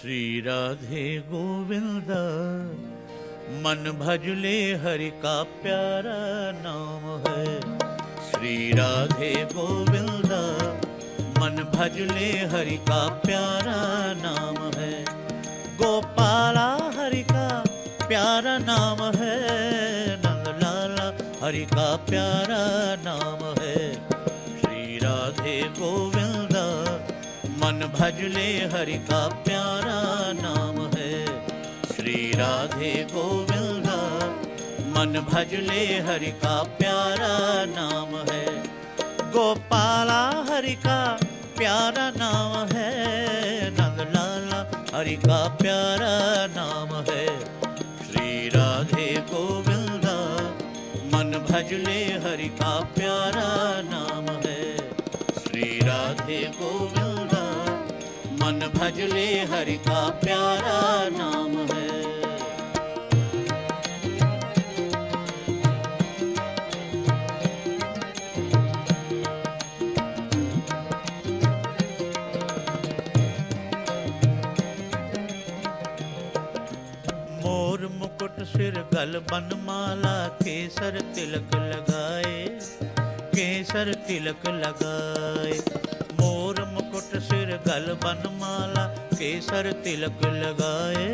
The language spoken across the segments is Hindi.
श्री राधे गोविंद। मन भजले हरि का प्यारा नाम है। श्री राधे गोविंद। मन भजले हरि का प्यारा नाम है। गोपाला हरि का प्यारा नाम है। नंदलाला हरि का प्यारा नाम है। श्री राधे गोविंद। भजले हरि का प्यारा नाम है। श्री राधे गोविंद, मन भजले हरि का प्यारा नाम है। गोपाला हरि का प्यारा नाम है, नंदलाला हरि का प्यारा नाम है। श्री राधे गोविंद, मन भजले हरि का प्यारा नाम है। श्री राधे गोविंद। मन भजले हरि का प्यारा नाम है। मोर मुकुट सिर गल बनमाला केसर तिलक लगाए, केसर तिलक लगाए। गल बनमाला, केसर तिलक लगाए,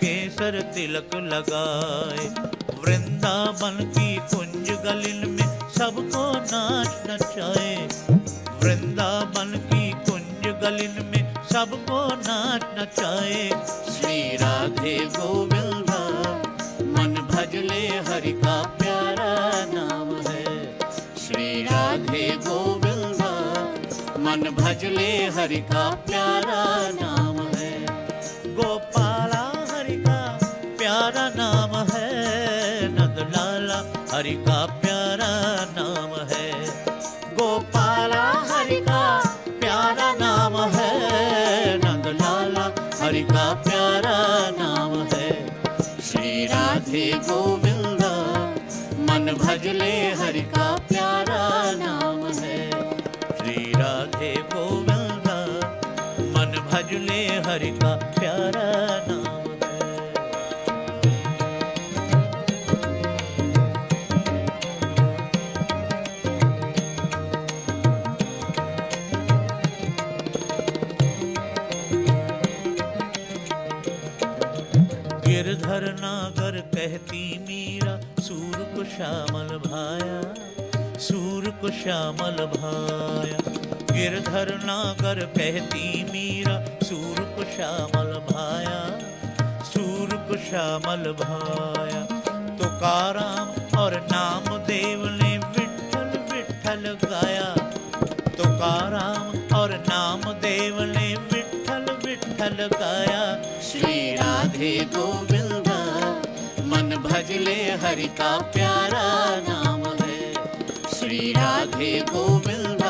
केसर तिलक लगाए। वृंदावन की कुंज गलिन में सबको नाच नचाए। वृंदावन की कुंज गलिन में सबको नाच नचाए। श्री राधे गोविंद मन भजले हरि का प्यारा नाम है। गोपाला हरि का प्यारा नाम है। नंदलाला हरि का प्यारा नाम है। गोपाला हरि का प्यारा नाम है। नंदलाला हरि का प्यारा नाम है। श्री राधे गोविंद, मन भजले हरि का प्यारा नाम है। मन हरि का प्यारा नाम गिरधर नागर कहती मीरा, सूर को श्यामल भाया, सूर को श्यामल भाया। गिरधर नागर कहती मीरा सूर को श्यामल भाया। सूर को श्यामल भाया तुकाराम और नाम देव ने विठल विठल गाया। तुकाराम और नाम देव ने विठल विठल गाया। श्री राधे गोविंद, मन भजले हरि का प्यारा नाम है। श्री राधे गोविंद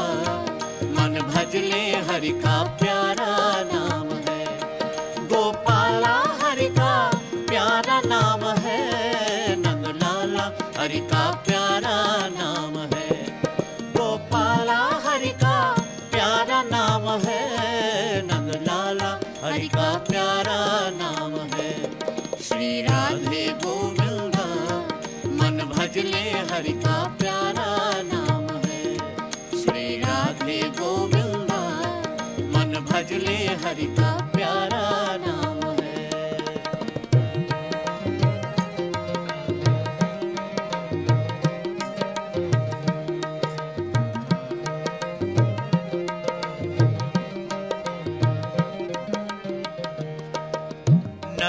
मन भजले हरि का प्यारा नाम है। गोपाला हरि का प्यारा नाम है। नंदलाला हरि का प्यारा नाम है। गोपाला हरि का प्यारा नाम है। नंदलाला हरि का प्यारा नाम है। श्री राधे गोविंद, मन भजले हरि का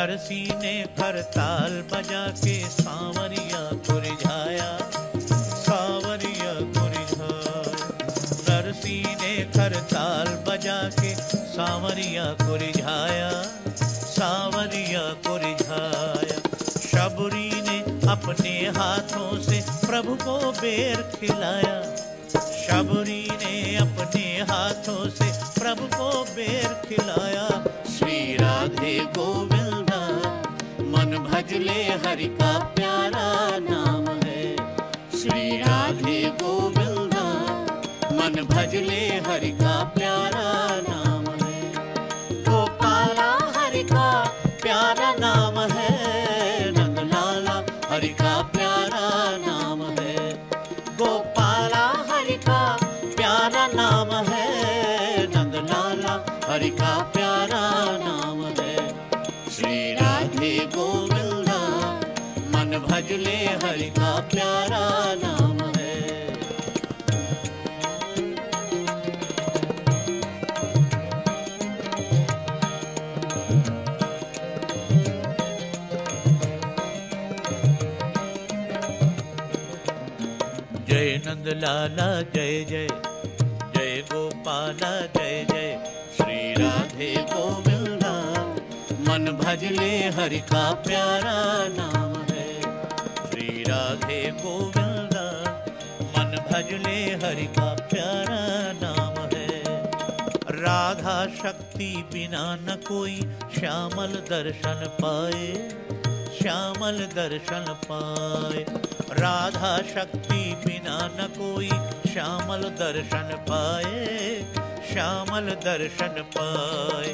नरसी ने करताल बजा के सांवरिया को रिझाया सांवरिया को रिझाया नरसी ने करताल बजा के सांवरिया को रिझाया सांवरिया को रिझाया शबरी ने अपने हाथों से प्रभु को बेर खिलाया, शबरी ने अपने हाथों से प्रभु को बेर खिलाया। श्री राधे गोविंद मन भजले हरि का प्यारा नाम है। श्री राधे गोविंदा, मन भजले हरि का प्यारा नाम भजले हरि का प्यारा नाम है। जय नंद लाला जय जय। जय गोपाला, जय जय। श्री राधे गोविंदा। मन भजले हरि का प्यारा नाम श्री राधे गोविंदा, मन भजले हरि का प्यारा नाम है। राधा शक्ति बिना न कोई श्यामल दर्शन पाए, श्यामल दर्शन पाए। राधा शक्ति बिना न कोई श्यामल दर्शन पाए, श्यामल दर्शन पाए।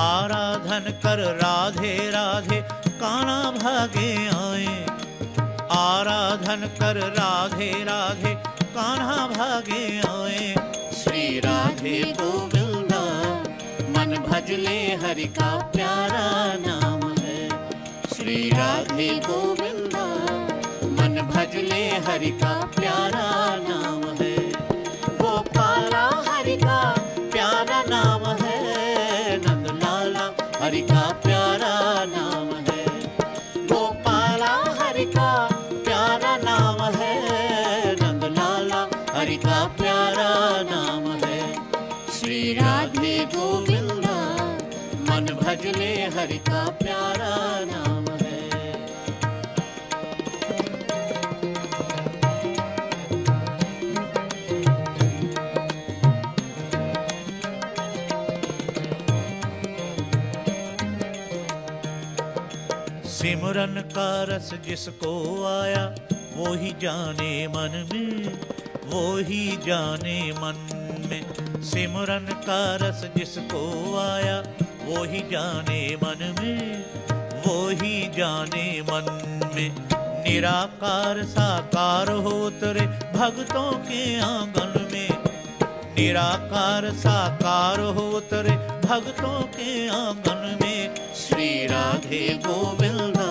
आराधन कर राधे राधे, काना भागे आए। आराधन कर राधे राधे, कान्हा भागे आए। श्री राधे को मिलना मन भजले हरि का प्यारा नाम है। श्री राधे गोविंदा, मन भजले हरि का प्यारा श्री राधे गोविंदा, मन भजले हरि का प्यारा नाम है। सिमरन का रस जिसको आया, वो ही जाने मन में, वो ही जाने मन में। सिमरन का रस जिसको आया वो ही जाने मन में वो ही जाने मन में। निराकार साकार हो तेरे भक्तों के आँगन में। निराकार साकार हो तेरे भक्तों के आँगन में। श्री राधे गोविंदा,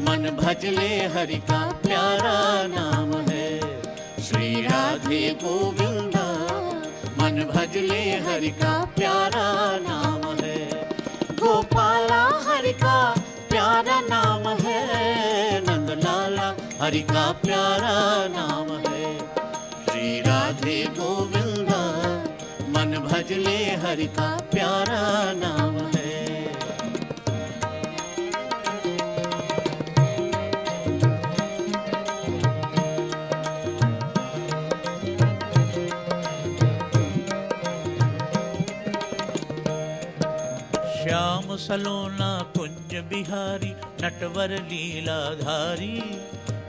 मन भजले हरि का प्यारा नाम है। श्री राधे गोविंदा। भजले हरि का प्यारा नाम है। गोपाला हरि का प्यारा नाम है। नंद लाला हरि का प्यारा नाम है। श्री राधे गोविंदा, मन भजले हरि का प्यारा नाम है। श्याम सलोना कुंज बिहारी, नटवर लीलाधारी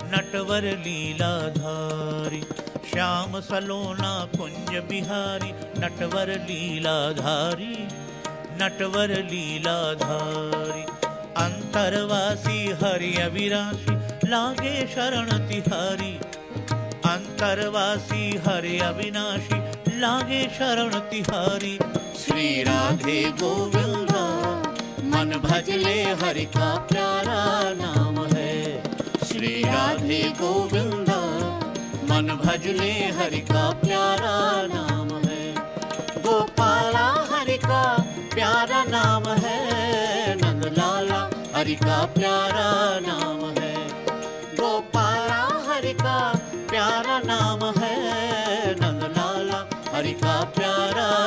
नटवर लीलाधारी। श्याम सलोना कुंज बिहारी, नटवर लीलाधारी नटवर लीलाधारी। अंतरवासी हरि अविराशी लागे शरण तिहारी। अंतरवासी हरि अविनाशी लागे शरण तिहारी। श्री राधे गोविंदा। मन भजले हरि का प्यारा नाम है। श्री राधे गोविंदा, मन भजले हरि का प्यारा नाम है। गोपाला हरि का प्यारा नाम है। नंद लाला हरि का प्यारा नाम है। गोपाला हरि का प्यारा नाम है। नंद लाला हरि का प्यारा